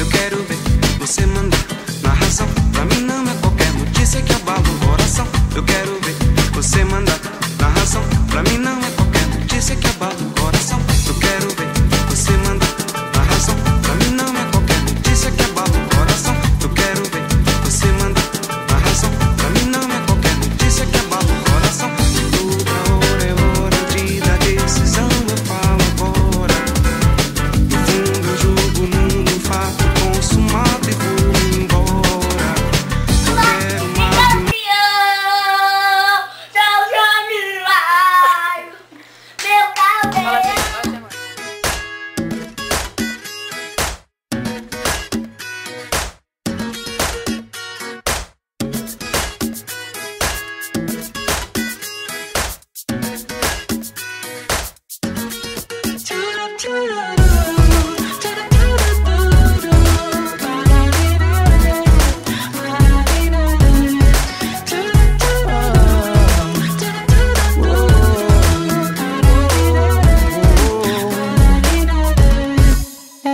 Eu quero ver você mandar na razão. Pra mim não é qualquer notícia que abala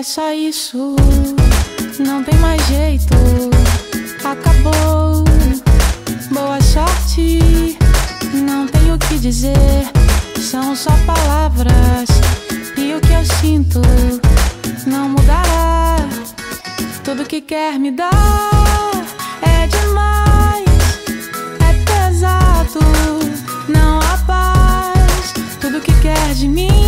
só isso, não tem mais jeito. Acabou. Boa sorte, não tenho o que dizer. São só palavras e o que eu sinto não mudará. Tudo que quer me dar é demais, é pesado. Não há paz. Tudo que quer de mim